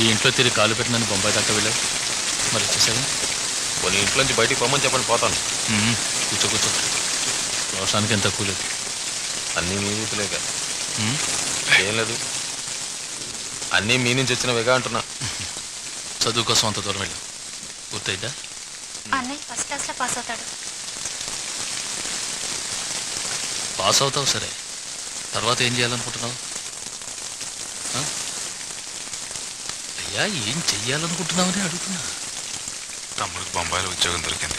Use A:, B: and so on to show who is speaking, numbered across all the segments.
A: ఈ ఇంట్లో తిరిగి కాలు పెట్టినని బొంబాయి దాకా వెళ్ళావు? మరి వచ్చేసావు?
B: కొన్ని ఇంట్లోంచి బయటికి పొమ్మని చెప్పండి పోతాను.
A: కూర్చో కూర్చో. రోషానికి ఎంత తక్కువ లేదు.
B: అన్నీ మీ నీతులేక
A: మ్మ్.
B: ఏం లేదు. అన్నీ మీ నుంచి వచ్చినవిగా అంటున్నా.
A: చదువు కోసం అంత దూరం వెళ్ళావు. పూర్తయిందా
C: అన్నయ్య ఫస్ట్ క్లాస్లో పాస్ అవుతాడు.
A: పాస్ అవుతావు సరే. తర్వాత ఏం చేయాలనుకుంటున్నావు? అయ్యా ఏం చెయ్యాలనుకుంటున్నావని అడుగుతున్నా.
D: తమ్ముడికి బొంబాయిలో ఉద్యోగం దొరికింది.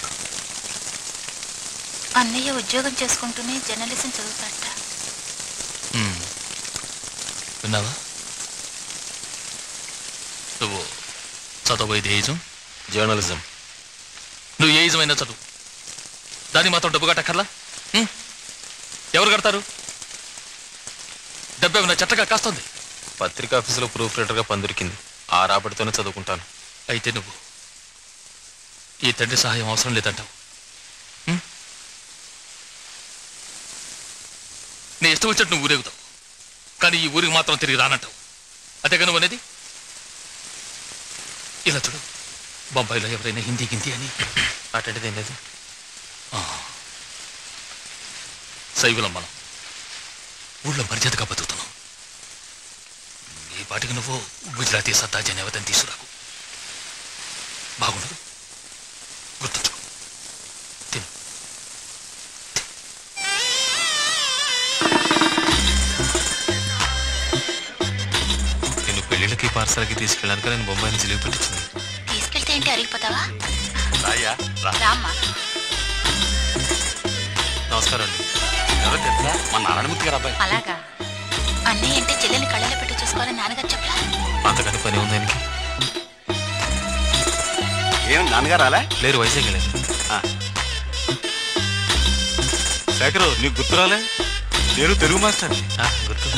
C: అన్నయ్య ఉద్యోగం చేసుకుంటూనే జర్నలిజం చదువుతాడట.
A: మ్మ్. విన్నావా? నువ్వు చదవబోయేది ఏజం
B: జర్నలిజం.
A: నువ్వు ఏ ఇజమైనా చదువు. దాన్ని మాత్రం డబ్బు కట్టక్కర్లా? ఎవరు కడతారు? డబ్బు ఏమైనా చెట్టగా కాస్తుంది?
B: పత్రికా ఆఫీసులో ప్రూఫ్ రీడర్గా పని దొరికింది. ఆ రాబడితోనే చదువుకుంటాను.
A: అయితే నువ్వు ఈ తండ్రి సహాయం అవసరం లేదంటావు? నీ ఇష్టం వచ్చినట్టు నువ్వు ఊరేగుతావు. కానీ ఈ ఊరికి మాత్రం తిరిగి రానంటావు. అంతేగా నువ్వు అనేది? ఇలా చూడు బొంబాయిలో ఎవరైనా హిందీ గింది అని?
B: అటువంటిది ఏం లేదు.
A: శైవులం మనం ఊళ్ళో మర్యాదగా బతుకుతున్నాం. ఈ పాటికి నువ్వు గుజరాతీ సత్తా జనవతం తీసుకురాకు. బాగుండదు. గుర్తుంచుకో తిను.
B: నేను పెళ్ళిళ్ళకి పార్సల్కి తీసుకెళ్ళడానికి నేను బొంబాయి నుంచి లీవ్ పెట్టించింది.
C: తీసుకెళ్తే ఏంటి అరిగిపోతావా?
D: రాయ్యా రా.
C: రామ్మా.
B: నమస్కారం అండి.
D: ఎవరో తెలుసా? మా నారాయణమూర్తి గారు అబ్బాయి.
C: అలాగా. అన్నయ్య అంటే చూసుకోవాలని నాన్నగారు చెప్పలా
B: అంతకంటే పని ఉంది ఆయనకి
D: ఏం నాన్నగారు అలా
B: లేరు వైజాగ్ వెళ్ళారు.
D: శేఖరు నీకు గుర్తు రాలే? నేను తెలుగు మాస్టర్
B: ఆ, గుర్తు.